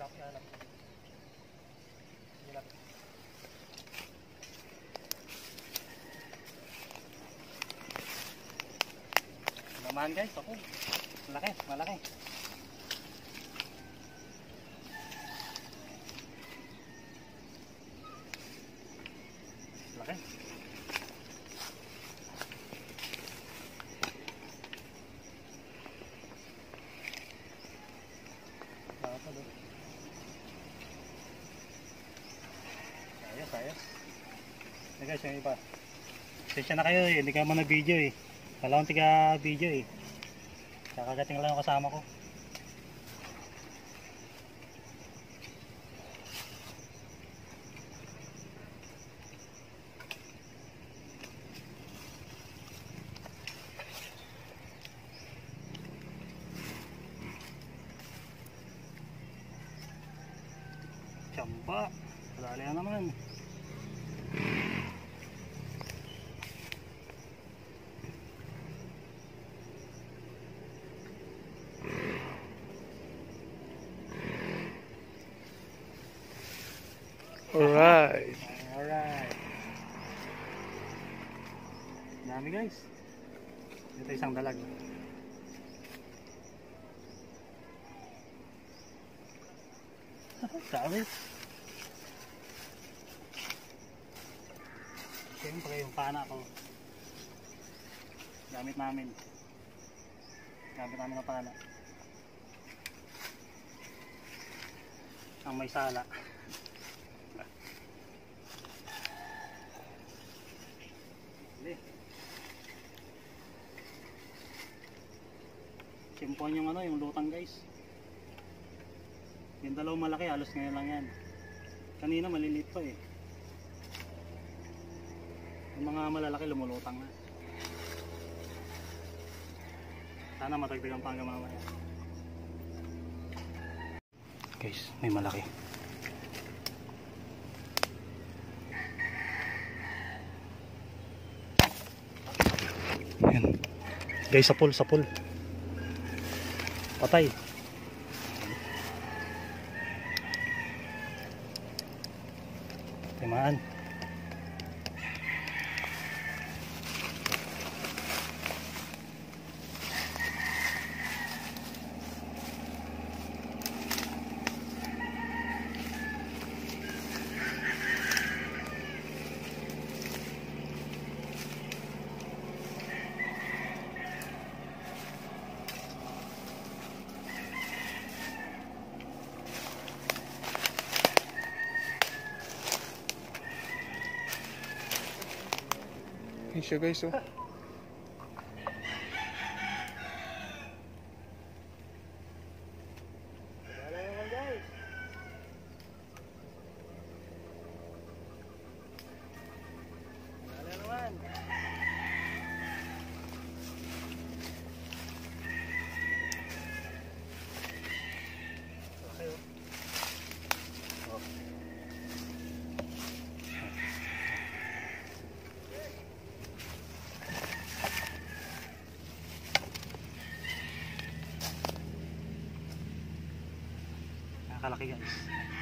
Hanap. Hanap. Naman guys, ako. Malaki, malaki. Laki. Guys, yung iba. Sensya na kayo eh, hindi ka mo na video eh. Kala kong tiga video eh. Kakagating lang yung kasama ko. Tsamba. Dali na naman. Alright. Alright. Dami guys. Ito isang dalag. Dami. Siyempre yung pana ko. Gamit namin. Gamit namin ng pana. Ang may sala. Simpuan yung ano, yung lutang guys. Yung dalawang malaki, halos ngayon lang yan. Kanina maliliit pa eh. Yung mga malalaki lumulutang na. Sana matagdagan pa hanggang mamaya. Guys, may malaki. Yan. Guys, sa pool, sa pool. Patay. Timaan. Enxerga isso? Nakakalaki guys.